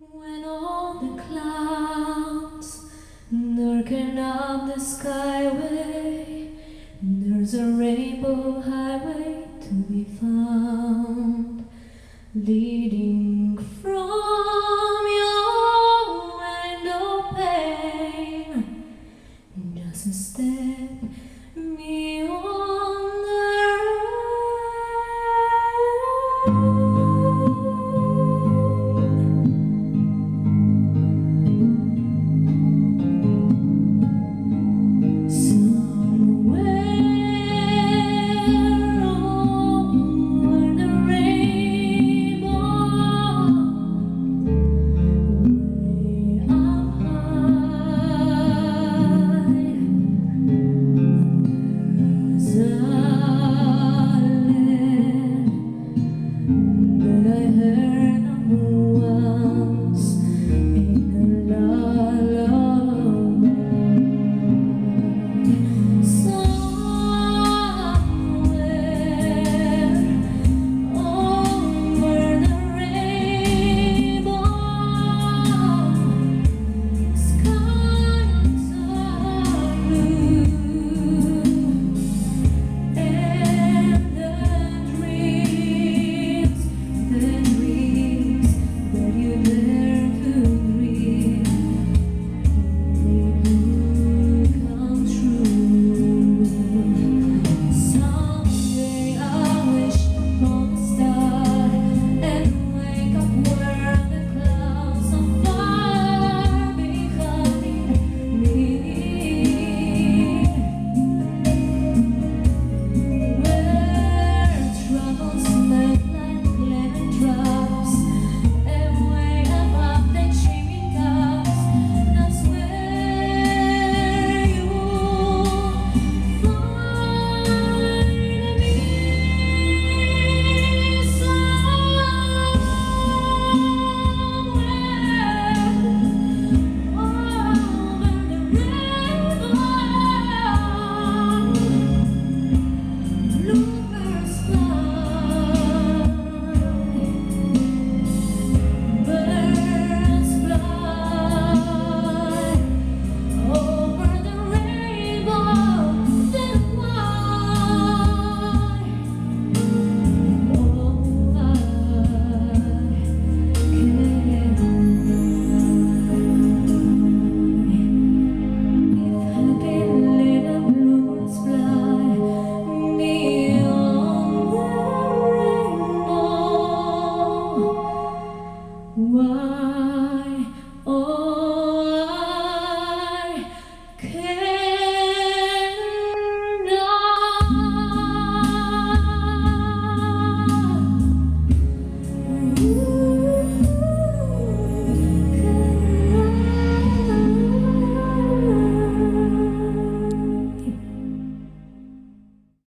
When all the clouds darken up the skyway, there's a rainbow highway to be found, leading from your window pane. Just a step on the road. time.